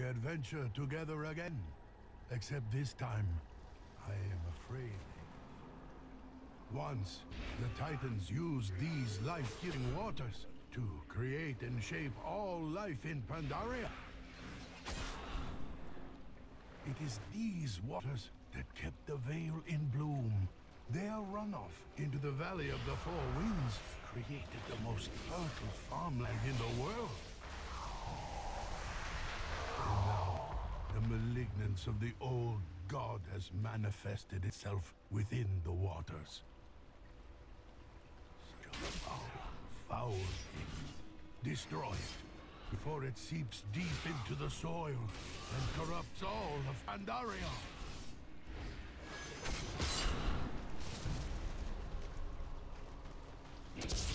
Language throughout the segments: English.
adventure together again. Except this time, I am afraid. Once, the Titans used these life-giving waters to create and shape all life in Pandaria. It is these waters that kept the Vale in bloom. Their runoff into the Valley of the Four Winds created the most fertile farmland in the world. malignance of the old god has manifested itself within the waters. Such a foul, foul thing. Destroy it before it seeps deep into the soil and corrupts all of Pandaria. Thank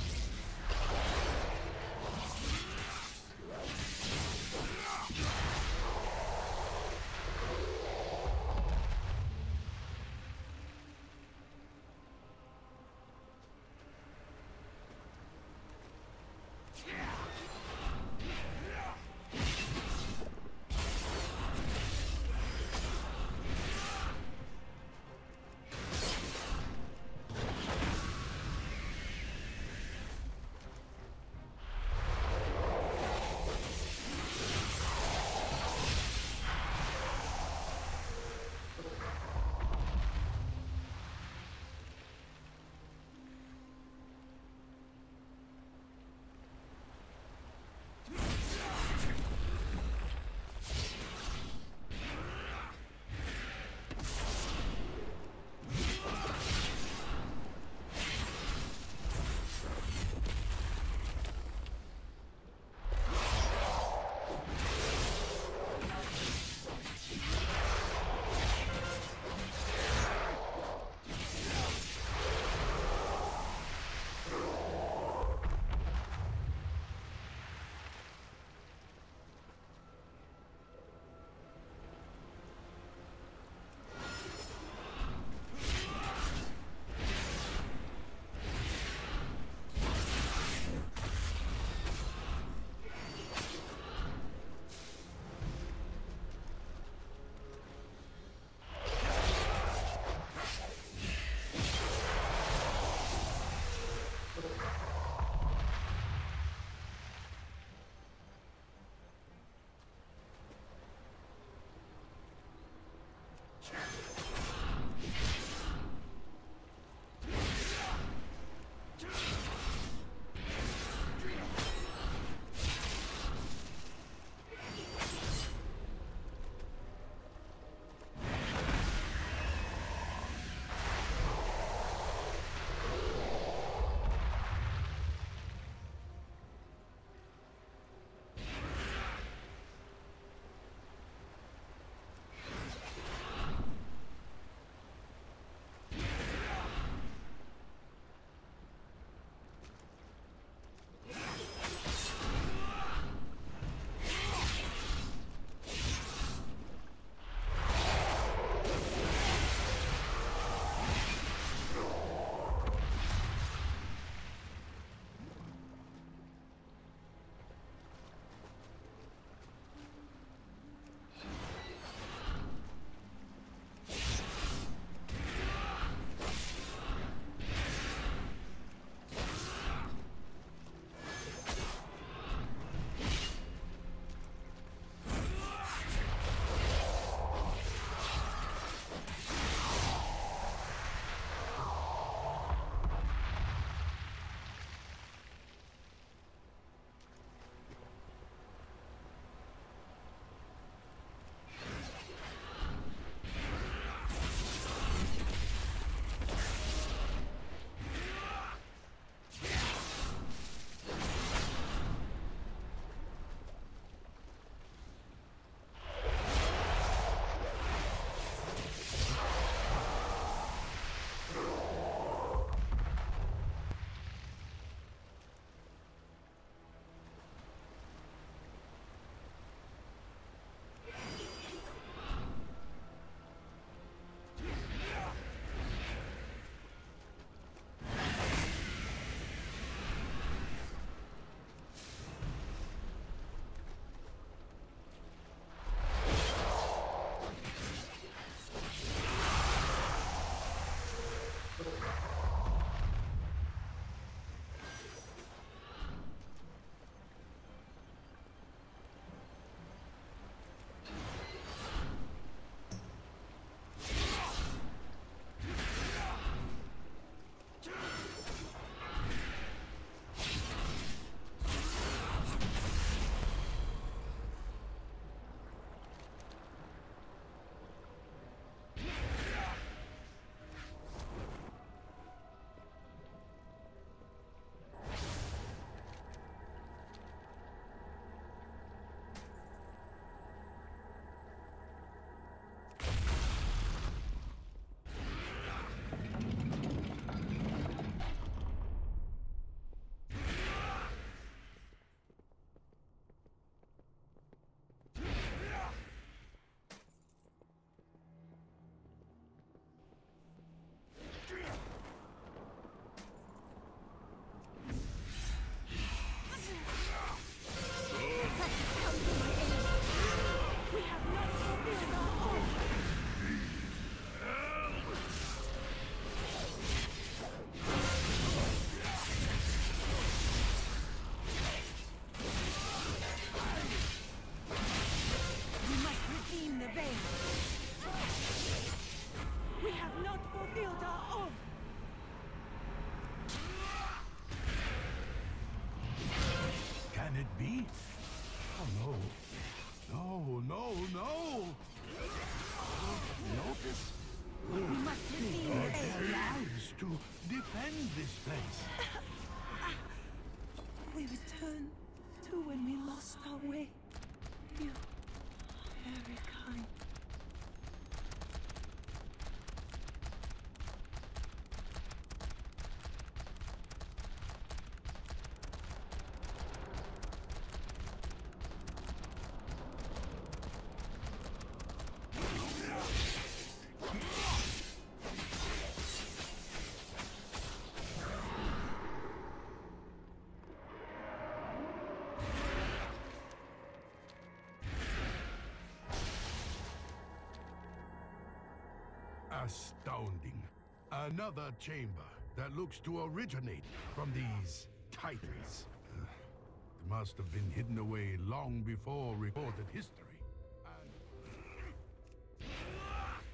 Astounding. Another chamber that looks to originate from these titans. It must have been hidden away long before recorded history.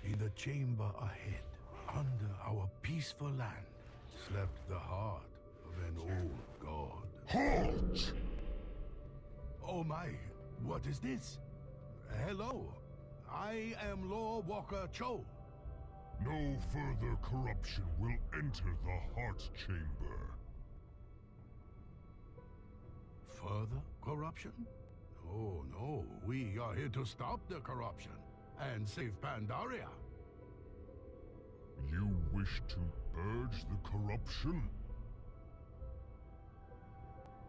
In the chamber ahead, under our peaceful land, slept the heart of an old god. Halt! Oh my, what is this? Hello, I am Lorewalker Cho. No further corruption will enter the Heart Chamber. Further corruption? Oh no, we are here to stop the corruption and save Pandaria. You wish to purge the corruption?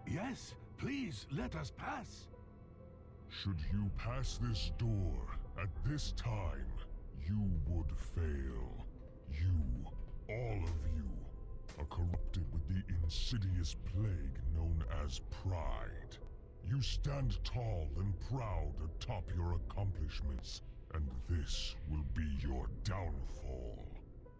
Yes, please let us pass. Should you pass this door at this time, you would fail. You, all of you, are corrupted with the insidious plague known as pride. You stand tall and proud atop your accomplishments, and this will be your downfall.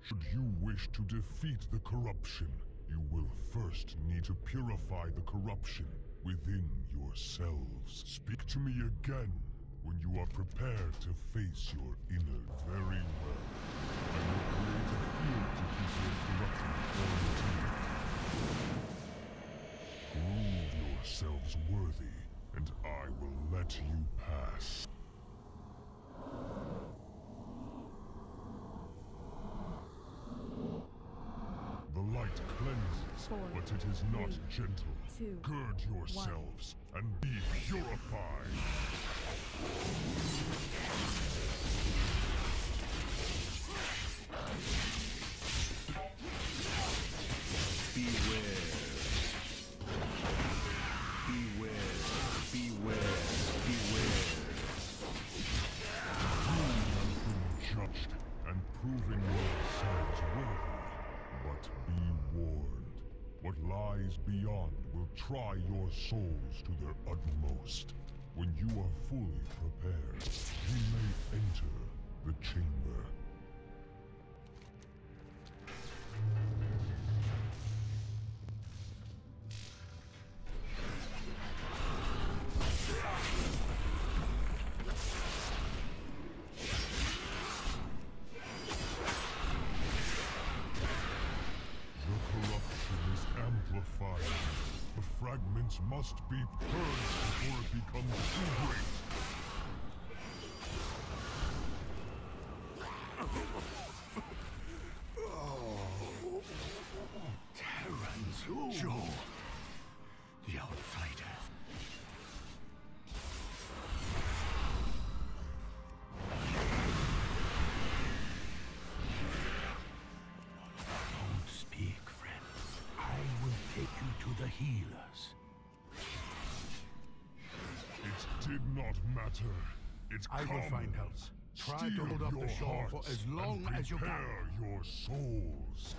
Should you wish to defeat the corruption, you will first need to purify the corruption within yourselves. Speak to me again when you are prepared to face your inner very well. I will create a field to keep your corruption quarantined. Prove yourselves worthy, and I will let you pass. The light cleanses, Four, but it is not three, gentle. two, Gird yourselves and be purified. Beyond will try your souls to their utmost. When you are fully prepared, you may enter the chamber. Must be purged before it becomes too great. Matter. It I will find help. comes. Try to hold up the shore for as long as you can. prepare your souls.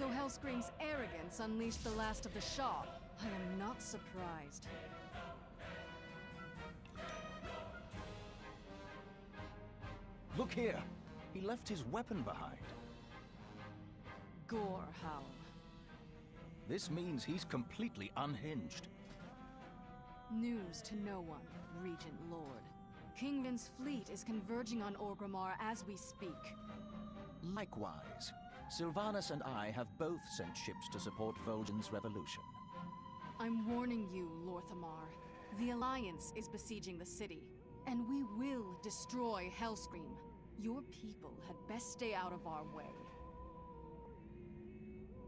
So Hellscream's arrogance unleashed the last of the Sha. I am not surprised. Look here! He left his weapon behind. Gore howl. This means he's completely unhinged. News to no one, Regent Lord. Kingvin's fleet is converging on Orgrimmar as we speak. Likewise, Sylvanas and I have both sent ships to support Vol'jin's revolution. I'm warning you, Lor'themar. The Alliance is besieging the city, and we will destroy Hellscream. Your people had best stay out of our way.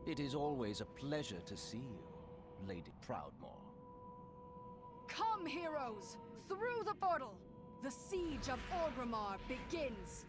It is always a pleasure to see you, Lady Proudmoore. Come, heroes! Through the portal! The siege of Orgrimmar begins!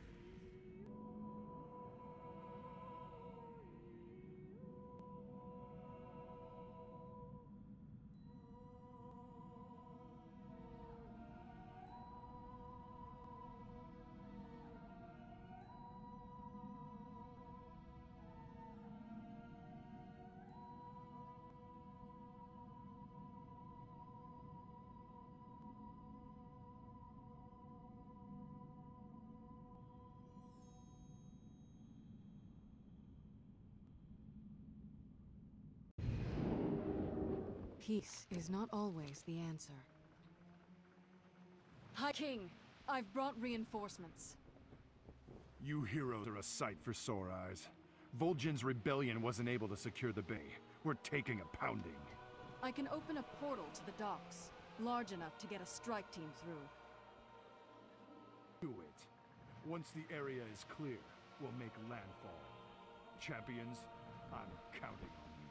Peace is not always the answer. High King, I've brought reinforcements. You heroes are a sight for sore eyes. Vol'jin's rebellion wasn't able to secure the bay. We're taking a pounding. I can open a portal to the docks, large enough to get a strike team through. Do it. Once the area is clear, we'll make landfall. Champions, I'm counting on you.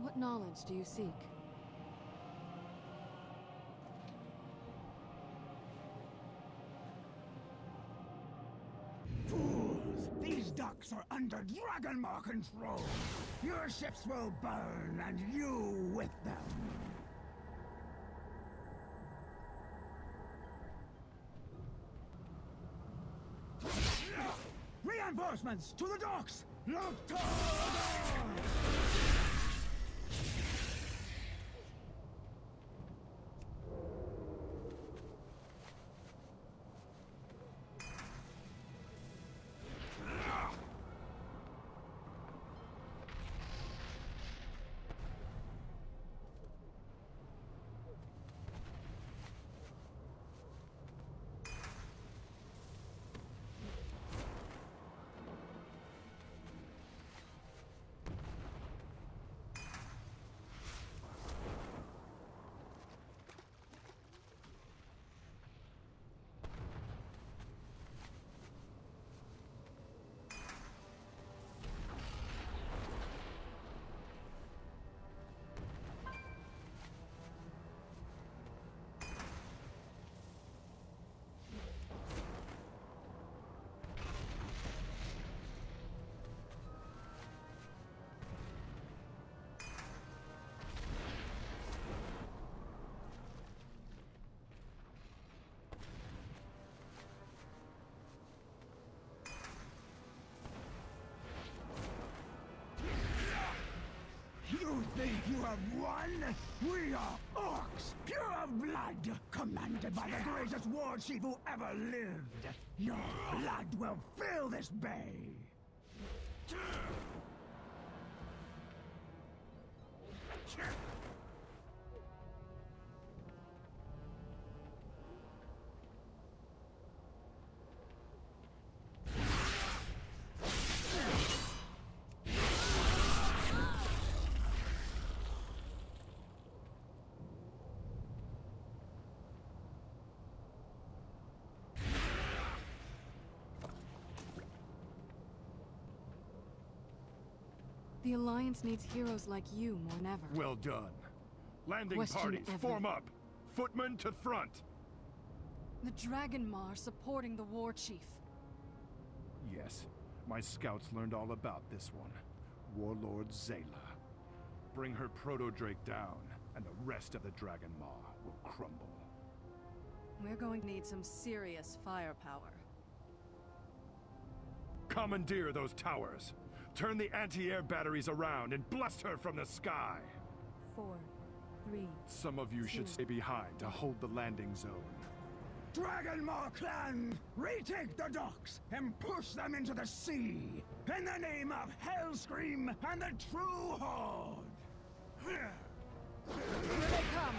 What knowledge do you seek? Fools! These docks are under Dragonmaw control! Your ships will burn, and you with them! Reinforcements to the docks! Look to You think you have won? We are orcs, pure of blood, commanded by the greatest war chief who ever lived. Your blood will fill this bay. The Alliance needs heroes like you more than ever. Well done. Landing Question parties, every- form up! Footmen to front! The Dragonmaw supporting the war chief. Yes, my scouts learned all about this one. Warlord Zaela. Bring her Proto-Drake down, and the rest of the Dragonmaw will crumble. We're going to need some serious firepower. Commandeer those towers! Turn the anti-air batteries around and blast her from the sky! Four, three, Some of you should stay behind to hold the landing zone. Dragonmaw clan, retake the docks and push them into the sea in the name of Hellscream and the True Horde. Here they come!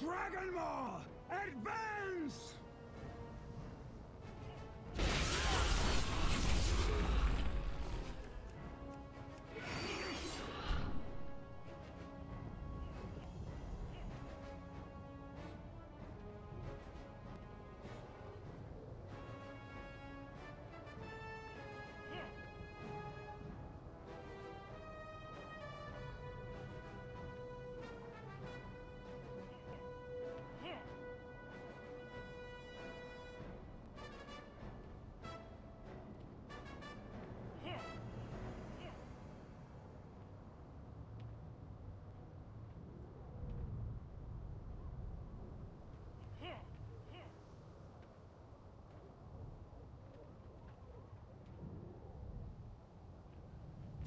Dragonmaw, advance!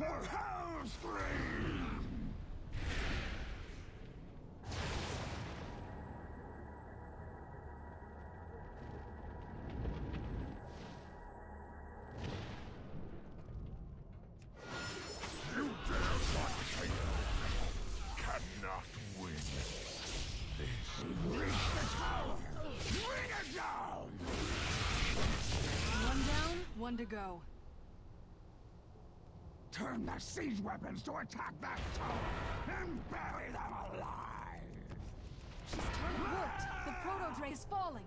For Hellscream! You Cannot win. This! Bring it down! One down, one to go. Turn the siege weapons to attack that tower and bury them alive! She's turned warped. The proto-drake is falling.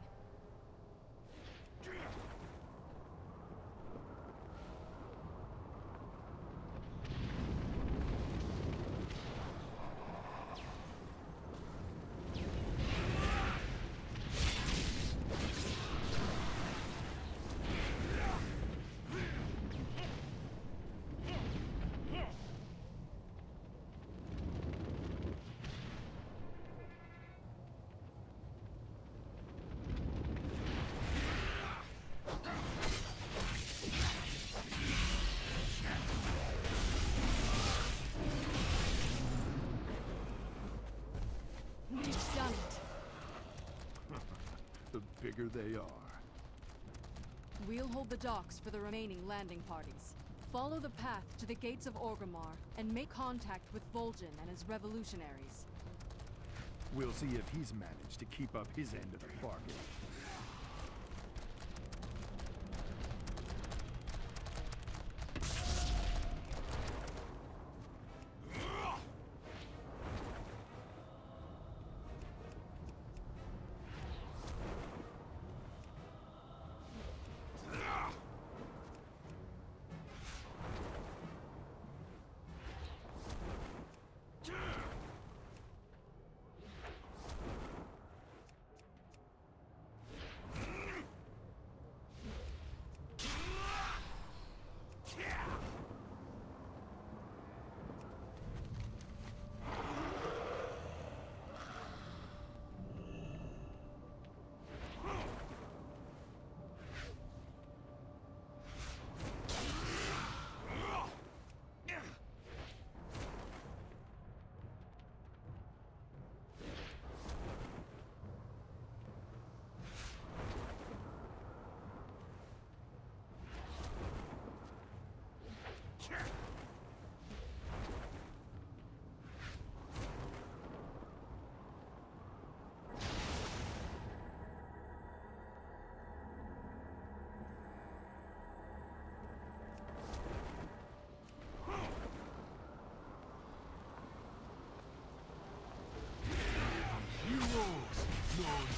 We've done it. Bigger they are. We'll hold the docks for the remaining landing parties. Follow the path to the gates of Orgrimmar and make contact with Vol'jin and his revolutionaries. We'll see if he's managed to keep up his end of the bargain.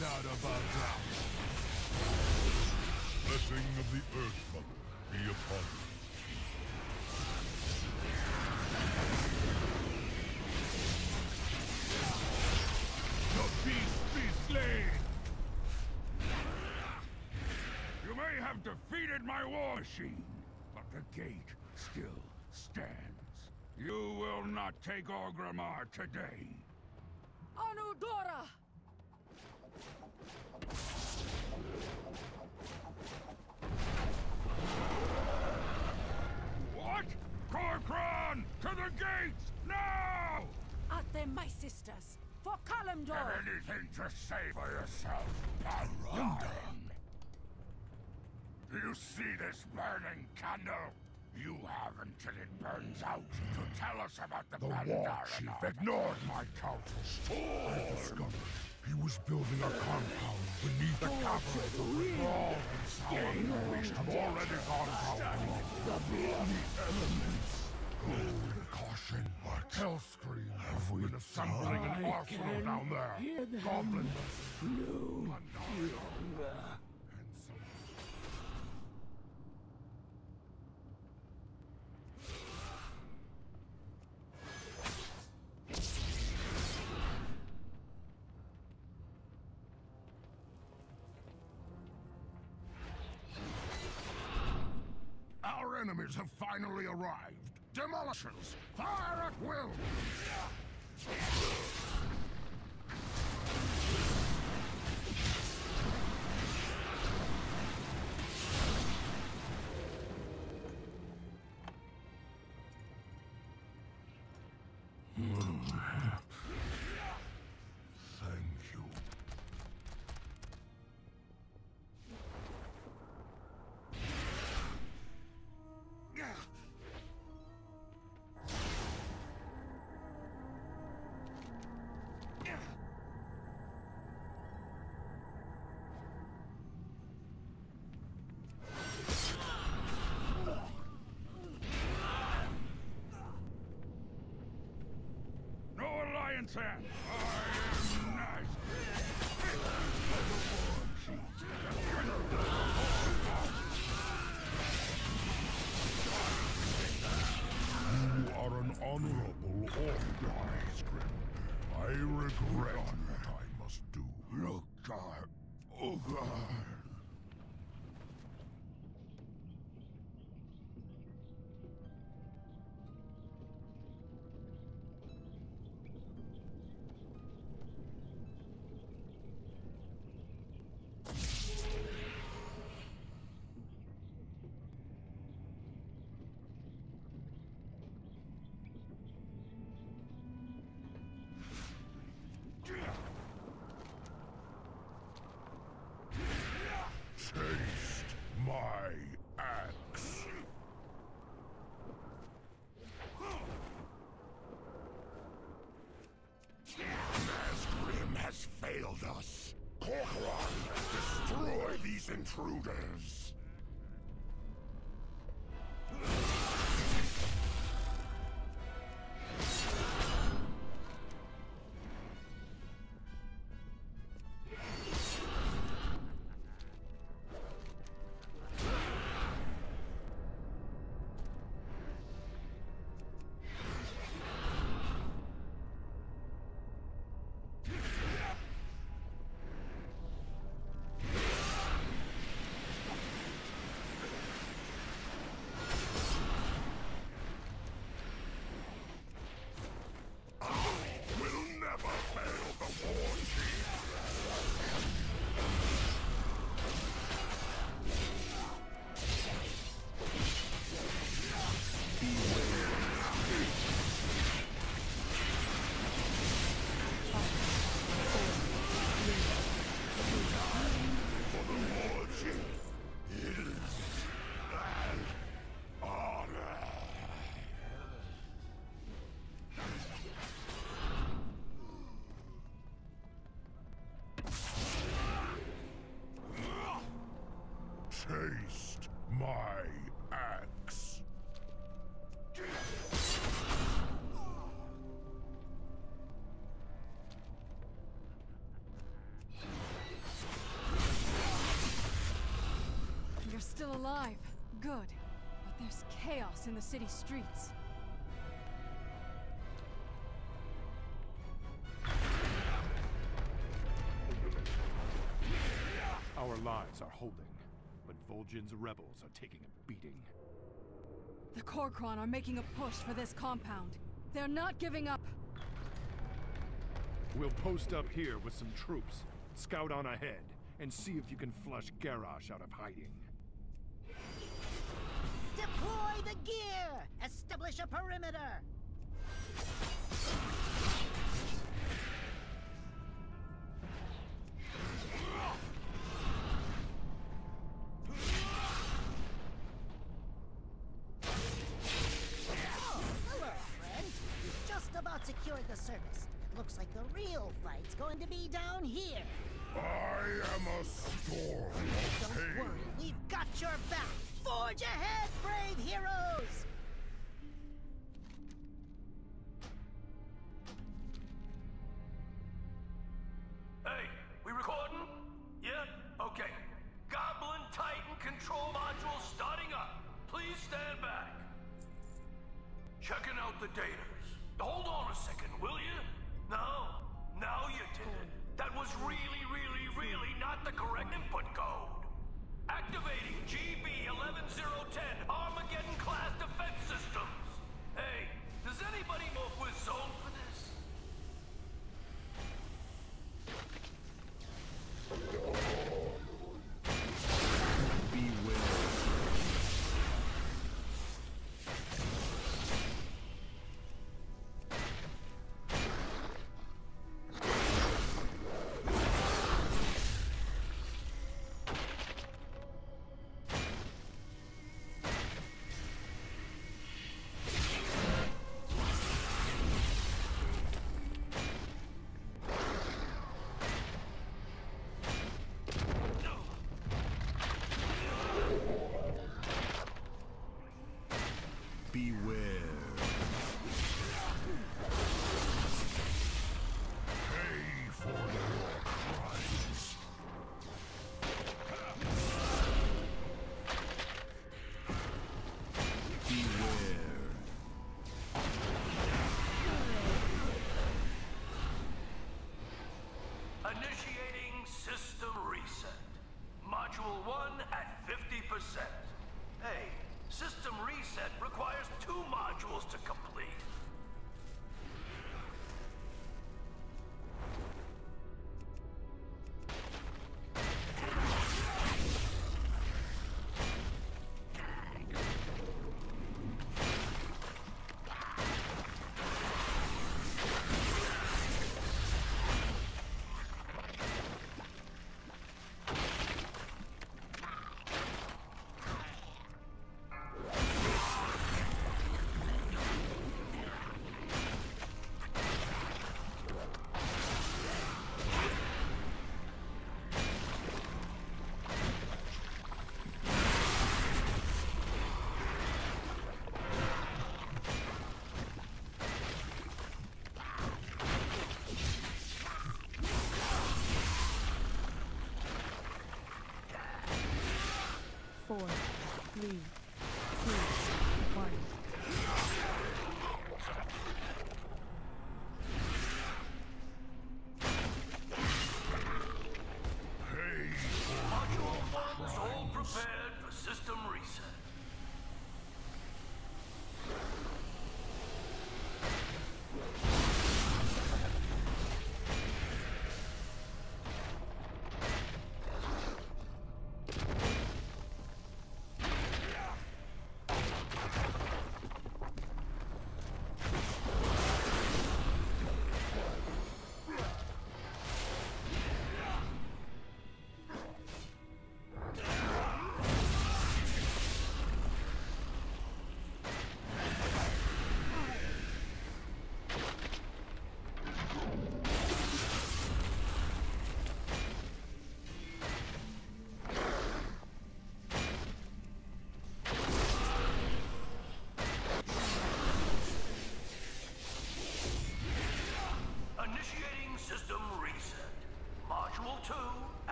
Doubt about that. Blessing of the Earth Mother be upon you. The beast be slain! You may have defeated my war machine, but the gate still stands. You will not take Orgrimmar today. Anudora! My sisters! For Kalimdor! Have anything to say for yourself, Darling? Do you see this burning candle? You have until it burns out to tell us about the, The war chief ignored my counsels. I discovered he was building a compound beneath the capital. All and Sauron Beast have already gone down. The bloody elements. Go with caution. What? Hellscream have we been assembling an arsenal down there. Goblins. No. And Our enemies have finally arrived. Demolishers, fire at will! I am! You are an honorable order, Scrim. I regret intruders. Taste my axe. You're still alive. Good. But there's chaos in the city streets. Our lives are holding. Vol'jin's rebels are taking a beating. The Kor'kron are making a push for this compound. They're not giving up. We'll post up here with some troops, scout on ahead, and see if you can flush Garrosh out of hiding. Deploy the gear! Establish a perimeter! To be down here. I am a storm Don't worry, we've got your back. Forge ahead, brave heroes! Not input code. Activating GB Initiating system reset. Module 1 at 50%. Hey, system reset requires two modules to complete. Four, three,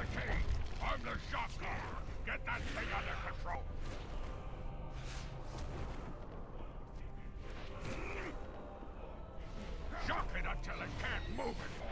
the cage! I'm the shotgun! Get that thing under control! Shock it until it can't move it!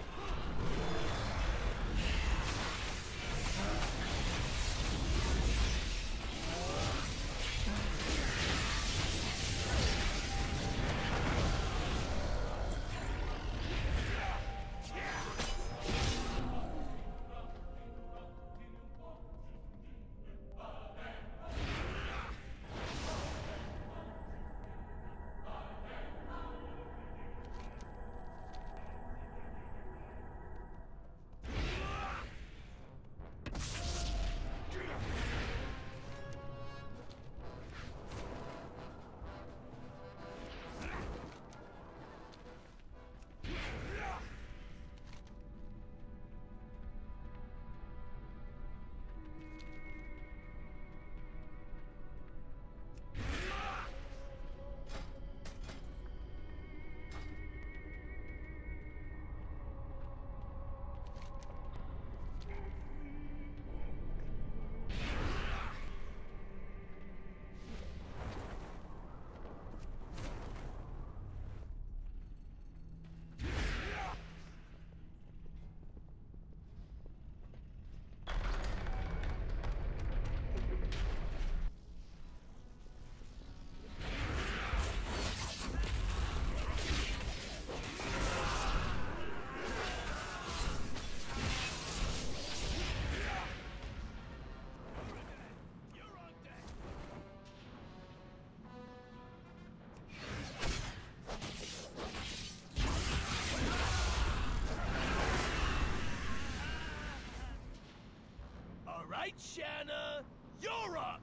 Right, Shanna, you're up.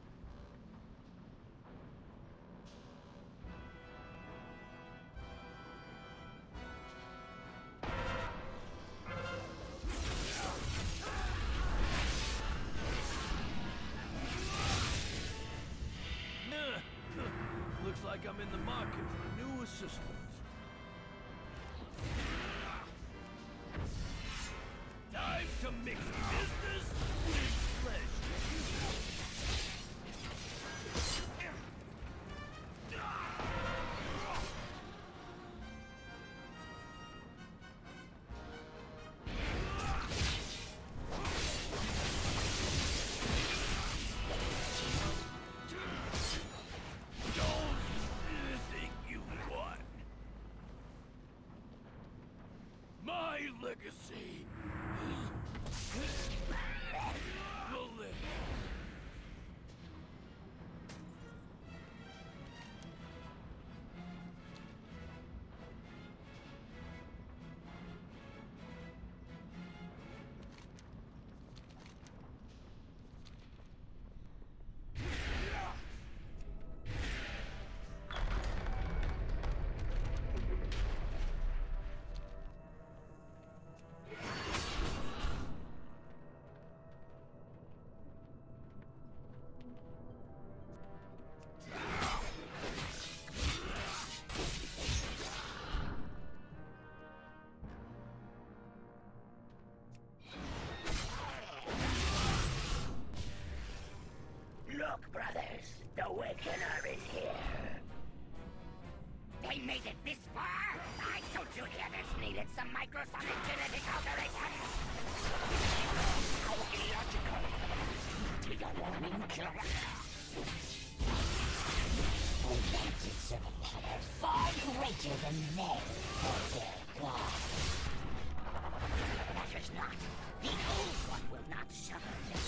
Looks like I'm in the market for a new assistant. Time to mix business legacy microsonic genetic alteration. How illogical. To your warning, killer. They wanted civil power far greater than they for their god. Matters not. The old one will not suffer this.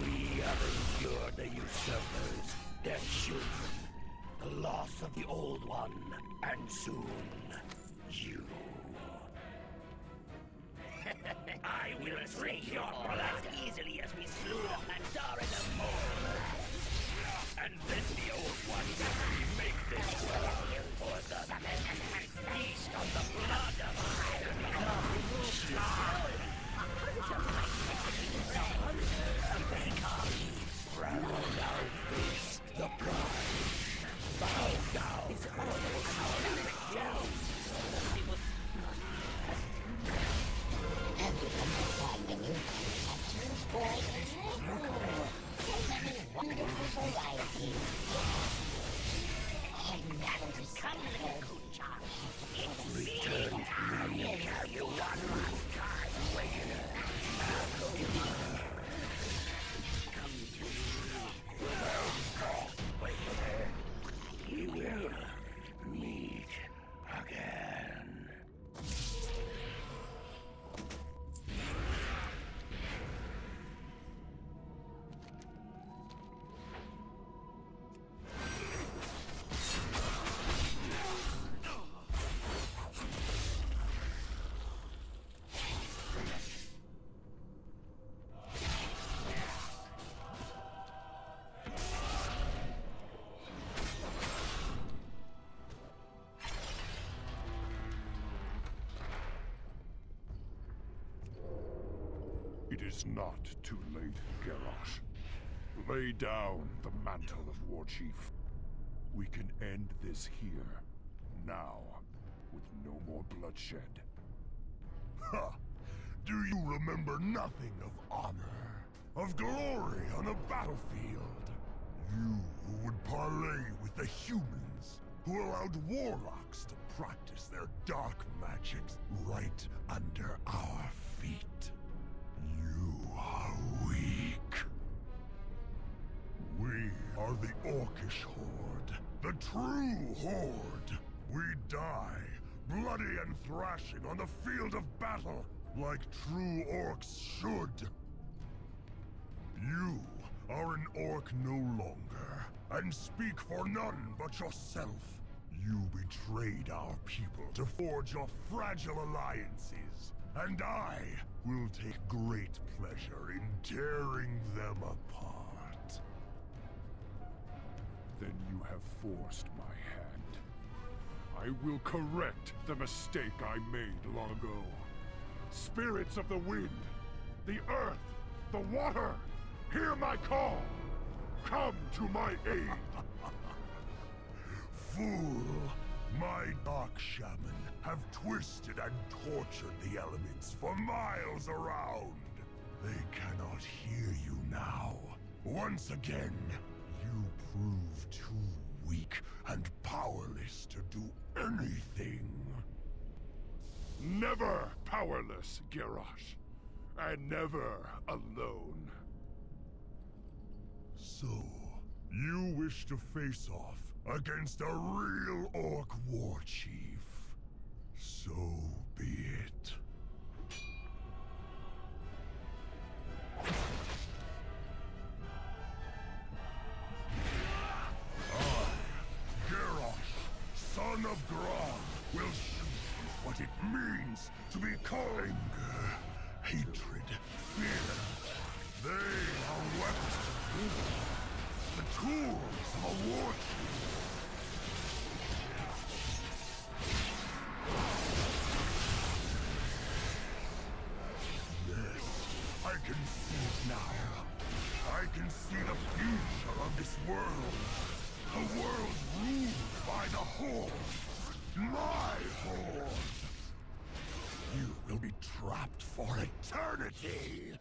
We have endured the usurpers, their children, the loss of the old one, and soon you. will drink your blood as easily as we slew the Mole. And then the old ones is not too late, Garrosh. Lay down the mantle of War Chief. We can end this here, now, with no more bloodshed. Ha! Do you remember nothing of honor, of glory on a battlefield? You who would parley with the humans, who allowed warlocks to practice their dark magics right under our feet. Orcish Horde, the true Horde. We die, bloody and thrashing on the field of battle, like true orcs should. You are an orc no longer, and speak for none but yourself. You betrayed our people to forge your fragile alliances, and I will take great pleasure in tearing them apart. Then you have forced my hand. I will correct the mistake I made long ago. Spirits of the wind, the earth, the water, hear my call! Come to my aid! Fool! My Dark Shaman have twisted and tortured the elements for miles around. They cannot hear you now. Once again, you prove too weak and powerless to do anything. Never powerless, Garrosh. And never alone. So, you wish to face off against a real Orc war chief. So be it. Son of Grom, will show you what it means to be called anger, hatred, fear. They are weapons. The tools of a war chief. I can see it now. I can see the future of this world. A world ruled by the Horde. My horn! You will be trapped for eternity.